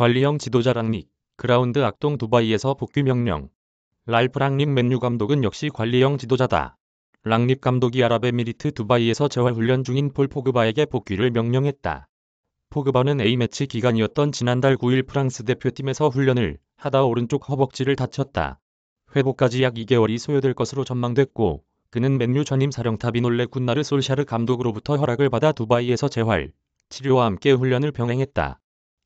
관리형 지도자 랑닉, 그라운드 악동 두바이에서 복귀 명령. 랄프 랑닉 맨유 감독은 역시 관리형 지도자다. 랑닉 감독이 아랍에미리트 두바이에서 재활훈련 중인 폴 포그바에게 복귀를 명령했다. 포그바는 A매치 기간이었던 지난달 9일 프랑스 대표팀에서 훈련을 하다 오른쪽 허벅지를 다쳤다. 회복까지 약 2개월이 소요될 것으로 전망됐고 그는 맨유 전임 사령탑 인 올레 군나르 솔샤르 감독으로부터 허락을 받아 두바이에서 재활, 치료와 함께 훈련을 병행했다.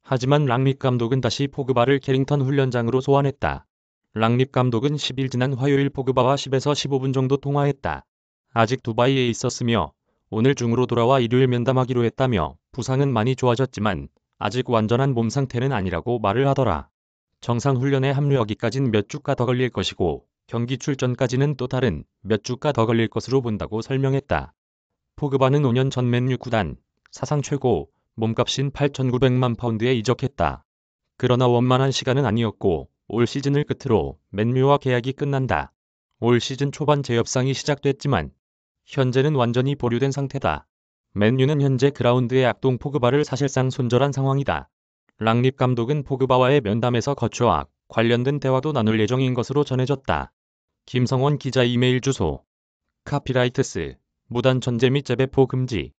하지만 랑닉 감독은 다시 포그바를 캐링턴 훈련장으로 소환했다. 랑닉 감독은 10일 지난 화요일 포그바와 10에서 15분 정도 통화했다. 아직 두바이에 있었으며 오늘 중으로 돌아와 일요일 면담하기로 했다며 부상은 많이 좋아졌지만 아직 완전한 몸 상태는 아니라고 말을 하더라. 정상 훈련에 합류하기까진 몇 주가 더 걸릴 것이고 경기 출전까지는 또 다른 몇 주가 더 걸릴 것으로 본다고 설명했다. 포그바는 5년 전 맨유 구단 사상 최고 몸값인 8,900만 파운드에 이적했다. 그러나 원만한 시간은 아니었고 올 시즌을 끝으로 맨유와 계약이 끝난다. 올 시즌 초반 재협상이 시작됐지만 현재는 완전히 보류된 상태다. 맨유는 현재 그라운드의 악동 포그바를 사실상 손절한 상황이다. 랑닉 감독은 포그바와의 면담에서 거취와 관련된 대화도 나눌 예정인 것으로 전해졌다. 김성원 기자 이메일 주소 카피라이트스 무단 전제 및 재배포 금지